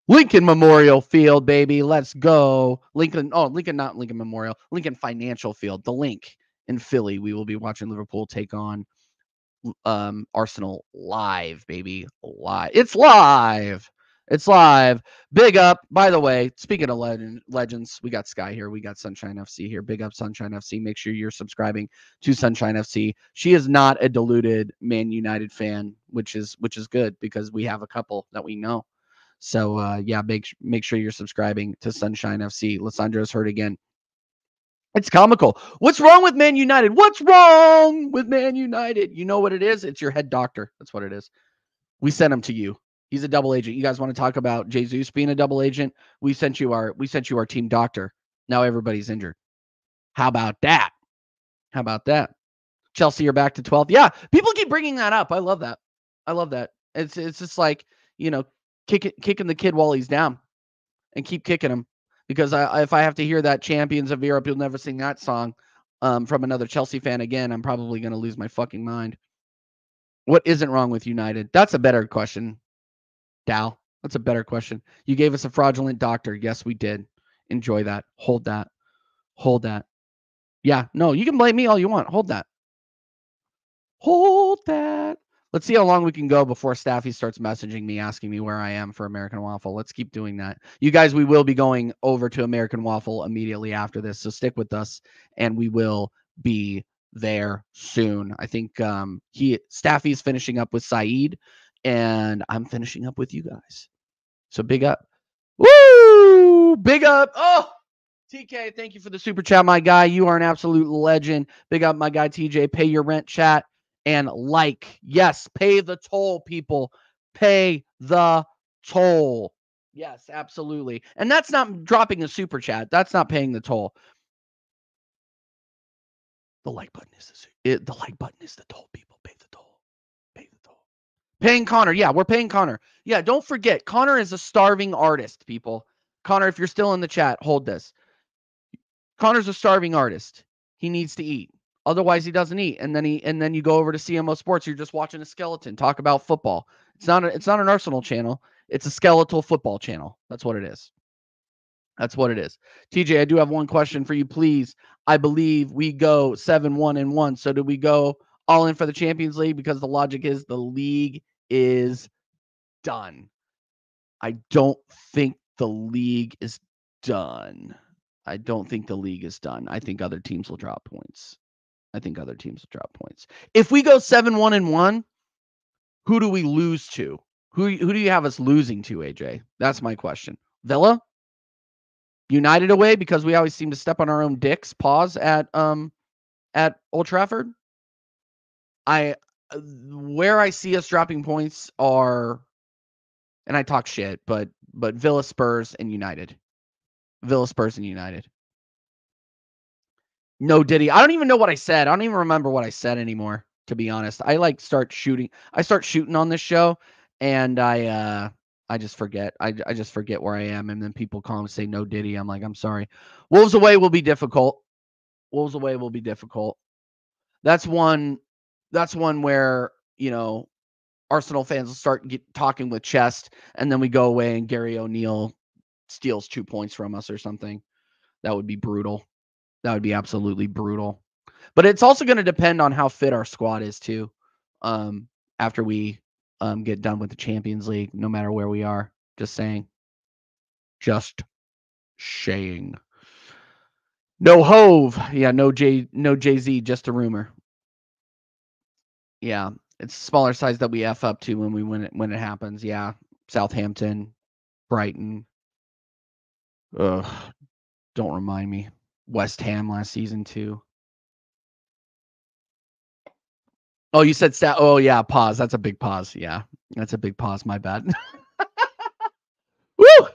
Lincoln Memorial Field, baby. Let's go. Lincoln, oh, Lincoln, not Lincoln Memorial, Lincoln Financial Field. The Linc in Philly. We will be watching Liverpool take on um, Arsenal live, baby. Live. It's live. It's live. Big up. By the way, speaking of legend, legends, we got Sky here. We got Sunshine FC here. Big up Sunshine FC. Make sure you're subscribing to Sunshine FC. She is not a deluded Man United fan, which is which is good because we have a couple that we know. So uh, yeah, make make sure you're subscribing to Sunshine FC. Lisandro's hurt again. It's comical. What's wrong with Man United? What's wrong with Man United? You know what it is? It's your head doctor. That's what it is. We sent him to you. He's a double agent. You guys want to talk about Jesus being a double agent? We sent you our we sent you our team doctor. Now everybody's injured. How about that? How about that? Chelsea are back to 12th. Yeah, people keep bringing that up. I love that. I love that. It's it's just like, you know, kicking kicking the kid while he's down and keep kicking him because I, if I have to hear that Champions of Europe, you'll never sing that song um, from another Chelsea fan again, I'm probably going to lose my fucking mind. What isn't wrong with United? That's a better question, Dal. That's a better question. You gave us a fraudulent doctor. Yes, we did. Enjoy that. Hold that. Hold that. Yeah, no, you can blame me all you want. Hold that. Hold that. Let's see how long we can go before Staffy starts messaging me asking me where I am for American Waffle. Let's keep doing that. You guys, we will be going over to American Waffle immediately after this. So stick with us and we will be there soon. I think um he Staffy's finishing up with Saeed and I'm finishing up with you guys. So big up. Woo! Big up. Oh, TK, thank you for the super chat, my guy. You are an absolute legend. Big up, my guy TJ. Pay your rent, chat and like. Yes, pay the toll, people. Pay the toll. Yes, absolutely. And that's not dropping a super chat. That's not paying the toll. The like button is the it, the like button is the toll, people. Pay the toll. Pay the toll. Paying Conor. Yeah, we're paying Conor. Yeah, don't forget, Conor is a starving artist, people. Conor, if you're still in the chat, hold this. Conor's a starving artist. He needs to eat. Otherwise, he doesn't eat. And then he and then you go over to CMO Sports. You're just watching a skeleton talk about football. It's not a, it's not an Arsenal channel. It's a skeletal football channel. That's what it is. That's what it is. TJ, I do have one question for you, please. I believe we go seven one and one. So do we go all in for the Champions League? Because the logic is the league is done. I don't think the league is done. I don't think the league is done. I think other teams will drop points. I think other teams will drop points. If we go seven one and one, who do we lose to? Who who do you have us losing to, AJ? That's my question. Villa, United away because we always seem to step on our own dicks. Pause at um at Old Trafford. I where I see us dropping points are, and I talk shit, but but Villa, Spurs, and United. Villa, Spurs, and United. No Diddy. I don't even know what I said. I don't even remember what I said anymore, to be honest. I like start shooting. I start shooting on this show and I uh I just forget. I, I just forget where I am. And then people call and say no Diddy. I'm like, I'm sorry. Wolves away will be difficult. Wolves away will be difficult. That's one that's one where, you know, Arsenal fans will start get, talking with chest, and then we go away and Gary O'Neill steals two points from us or something. That would be brutal. That would be absolutely brutal. But it's also going to depend on how fit our squad is too. Um, after we um, get done with the Champions League, no matter where we are. Just saying. Just saying. No Hove. Yeah, no J no Jay-Z, just a rumor. Yeah. It's smaller size that we F up to when we when it when it happens. Yeah. Southampton, Brighton. Don't remind me. West Ham last season too. Oh, you said stat. Oh, yeah. Pause. That's a big pause. Yeah, that's a big pause. My bad. Woo!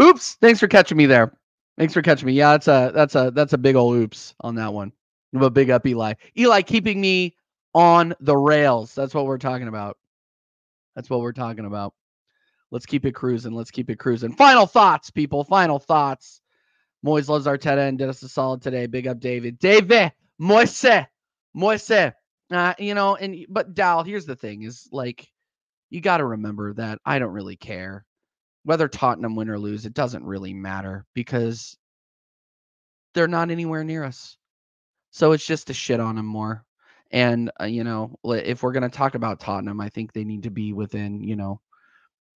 Oops. Thanks for catching me there. Thanks for catching me. Yeah, that's a that's a that's a big old oops on that one. A big up Eli. Eli keeping me on the rails. That's what we're talking about. That's what we're talking about. Let's keep it cruising. Let's keep it cruising. Final thoughts, people. Final thoughts. Moyes loves Arteta and did us a solid today. Big up, David. David, Moyes, Moyes. Uh, you know, and but Dal, here's the thing: is like you got to remember that I don't really care whether Tottenham win or lose. It doesn't really matter because they're not anywhere near us. So it's just to shit on them more. And uh, you know, if we're gonna talk about Tottenham, I think they need to be within you know,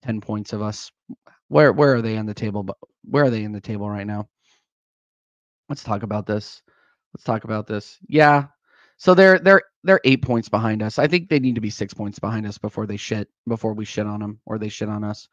ten points of us. Where where are they on the table? But where are they in the table right now? Let's talk about this. Let's talk about this. Yeah. So they're they're they're eight points behind us. I think they need to be six points behind us before they shit before we shit on them or they shit on us.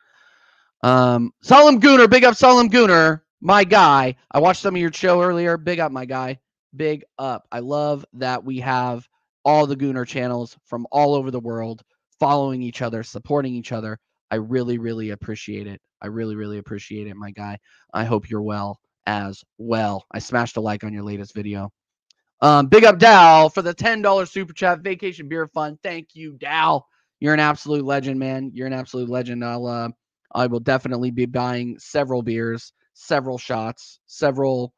Um, Southern Gooner, big up Southern Gooner, my guy. I watched some of your show earlier. Big up, my guy. Big up. I love that we have all the Gooner channels from all over the world following each other, supporting each other. I really, really appreciate it. I really, really appreciate it, my guy. I hope you're well as well. I smashed a like on your latest video. Um, big up Dal for the $10 super chat vacation beer fund. Thank you, Dal. You're an absolute legend, man. You're an absolute legend. I'll uh, I will definitely be buying several beers, several shots, several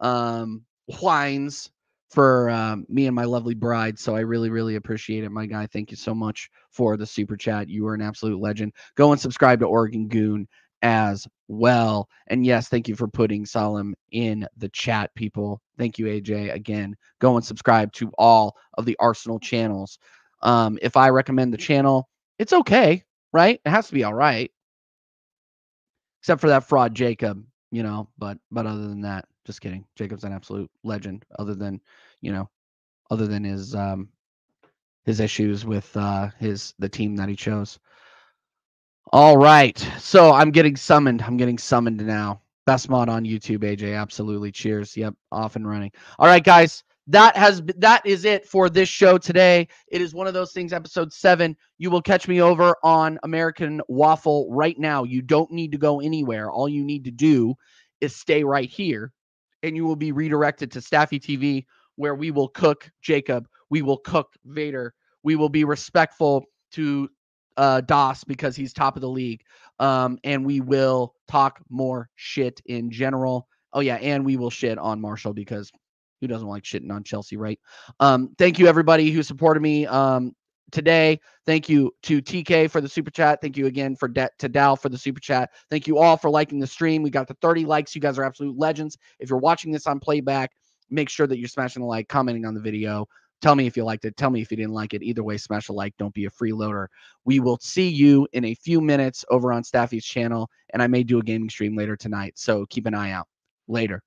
um, wines for um, me and my lovely bride. So I really, really appreciate it, my guy. Thank you so much for the super chat. You are an absolute legend. Go and subscribe to Oregon Goon as well. And yes, thank you for putting Southern in the chat, people. Thank you, AJ. Again, go and subscribe to all of the Arsenal channels. Um, if I recommend the channel, it's okay, right? It has to be all right except for that fraud Jacob, you know. But but other than that, just kidding. Jacob's an absolute legend. Other than you know, other than his um his issues with uh his the team that he chose. All right, so I'm getting summoned. I'm getting summoned now. Best mod on YouTube, AJ. Absolutely. Cheers. Yep, off and running. All right, guys that has that is it for this show today. It is one of those things, episode seven. You will catch me over on American Waffle right now. You don't need to go anywhere. All you need to do is stay right here, and you will be redirected to Staffy TV, where we will cook Jacob. We will cook Vader. We will be respectful to uh, Doss because he's top of the league. Um, and we will talk more shit in general. Oh yeah, and we will shit on Marshall because who doesn't like shitting on Chelsea, right? Um, thank you everybody who supported me um, today. Thank you to TK for the super chat. Thank you again for De- to Dal for the super chat. Thank you all for liking the stream. We got the 30 likes. You guys are absolute legends. If you're watching this on playback, make sure that you're smashing the like, commenting on the video. Tell me if you liked it. Tell me if you didn't like it. Either way, smash a like. Don't be a freeloader. We will see you in a few minutes over on Staffy's channel, and I may do a gaming stream later tonight. So keep an eye out. Later.